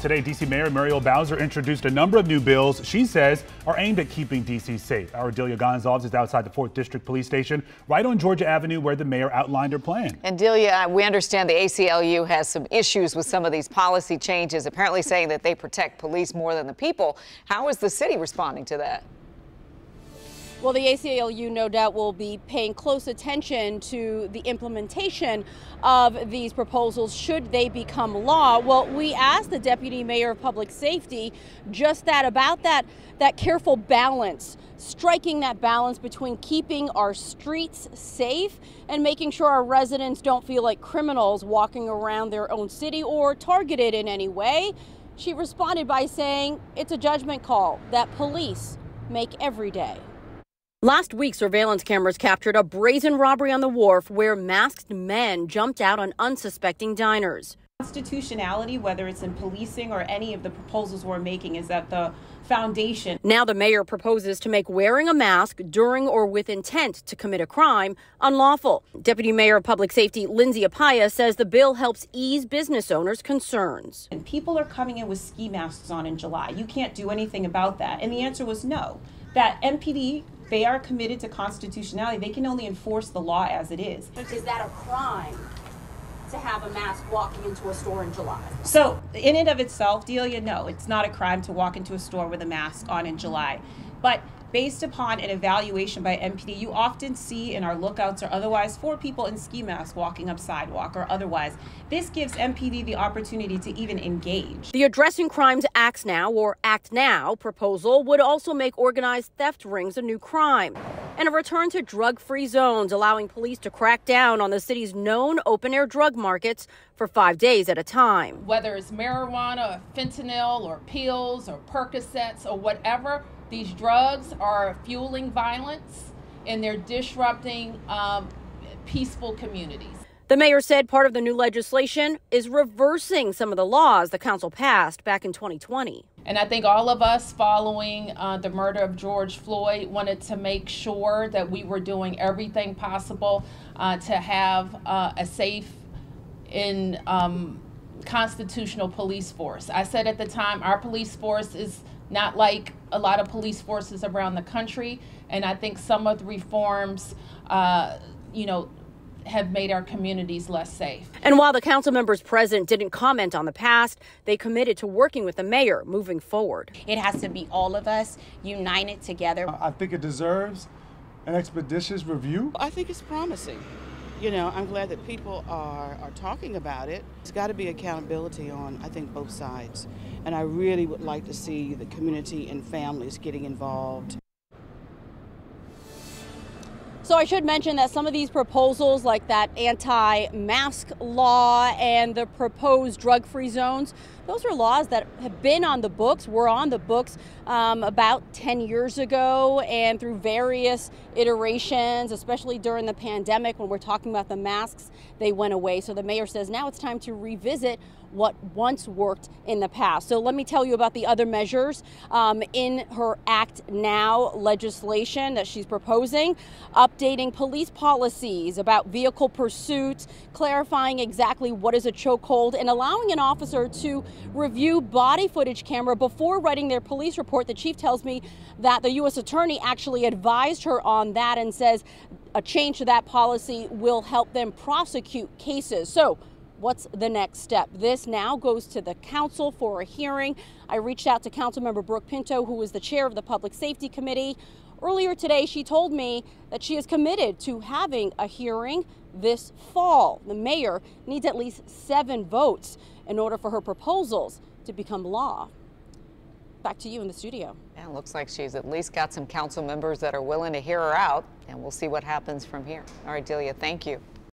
Today, D.C. Mayor Muriel Bowser introduced a number of new bills she says are aimed at keeping D.C. safe. Our Delia Goncalves is outside the 4th District Police Station, right on Georgia Avenue, where the mayor outlined her plan. And Delia, uh, we understand the ACLU has some issues with some of these policy changes, apparently saying that they protect police more than the people. How is the city responding to that? Well, the ACLU no doubt will be paying close attention to the implementation of these proposals should they become law. Well, we asked the Deputy Mayor of Public Safety just that about that that careful balance, striking that balance between keeping our streets safe and making sure our residents don't feel like criminals walking around their own city or targeted in any way. She responded by saying it's a judgment call that police make every day. Last week, surveillance cameras captured a brazen robbery on the wharf where masked men jumped out on unsuspecting diners. Constitutionality, whether it's in policing or any of the proposals we're making, is at the foundation. Now, the mayor proposes to make wearing a mask during or with intent to commit a crime unlawful. Deputy Mayor of Public Safety Lindsey Appiah says the bill helps ease business owners' concerns. And people are coming in with ski masks on in July. You can't do anything about that. And the answer was no. That MPD they are committed to constitutionality. They can only enforce the law as it is. Is that a crime to have a mask walking into a store in July? So, in and of itself, Delia, no, it's not a crime to walk into a store with a mask on in July. But based upon an evaluation by MPD, you often see in our lookouts or otherwise four people in ski masks walking up sidewalk or otherwise. This gives MPD the opportunity to even engage. The Addressing Crimes Acts Now or Act Now proposal would also make organized theft rings a new crime and a return to drug free zones, allowing police to crack down on the city's known open air drug markets for five days at a time. Whether it's marijuana or fentanyl or pills or Percocets or whatever, these drugs are fueling violence and they're disrupting um, peaceful communities. The mayor said part of the new legislation is reversing some of the laws the council passed back in 2020. And I think all of us following uh, the murder of George Floyd wanted to make sure that we were doing everything possible uh, to have uh, a safe and um, constitutional police force. I said at the time, our police force is not like a lot of police forces around the country. And I think some of the reforms, uh, you know, have made our communities less safe. And while the council members present didn't comment on the past, they committed to working with the mayor moving forward. It has to be all of us united together. I think it deserves an expeditious review. I think it's promising. You know, I'm glad that people are, are talking about it. It's got to be accountability on, I think, both sides. And I really would like to see the community and families getting involved. So I should mention that some of these proposals, like that anti-mask law and the proposed drug-free zones, those are laws that have been on the books, were on the books um, about 10 years ago and through various iterations, especially during the pandemic when we're talking about the masks, they went away. So the mayor says now it's time to revisit what once worked in the past. So let me tell you about the other measures um, in her Act Now legislation that she's proposing, updating police policies about vehicle pursuit, clarifying exactly what is a chokehold, and allowing an officer to review body footage camera before writing their police report. The chief tells me that the U.S. attorney actually advised her on that and says a change to that policy will help them prosecute cases. So what's the next step? This now goes to the council for a hearing. I reached out to Councilmember Brooke Pinto, who is the chair of the Public Safety Committee. Earlier today, she told me that she is committed to having a hearing this fall. The mayor needs at least seven votes in order for her proposals to become law. Back to you in the studio. Yeah, looks like she's at least got some council members that are willing to hear her out, and we'll see what happens from here. All right, Delia, thank you.